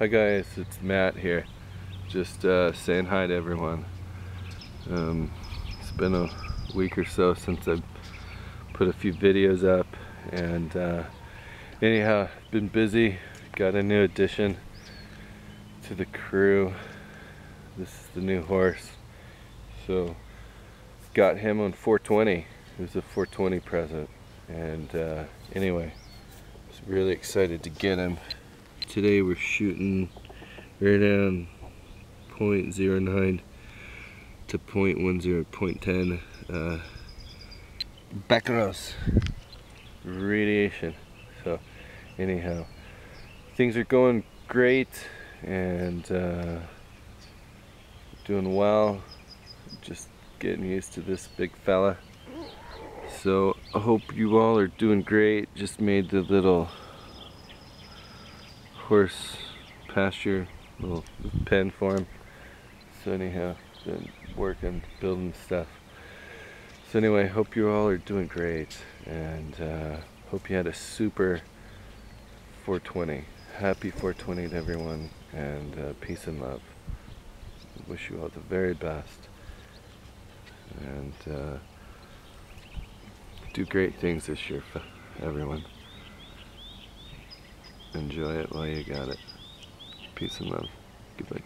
Hi guys, it's Matt here. Just uh, saying hi to everyone. Um, it's been a week or so since I've put a few videos up and uh, anyhow, been busy. Got a new addition to the crew. This is the new horse. So got him on 420. It was a 420 present. And uh, anyway, was really excited to get him. Today we're shooting right down 0.09 to 0.10, 0.10 uh, becquerels radiation. So anyhow, things are going great and uh, doing well. Just getting used to this big fella. So I hope you all are doing great. Just made the little horse pasture, little pen for him. So anyhow, been working, building stuff. So anyway, hope you all are doing great and uh, hope you had a super 420. Happy 420 to everyone and uh, peace and love. Wish you all the very best and uh, do great things this year, for everyone. Enjoy it while you got it. Peace and love. Goodbye.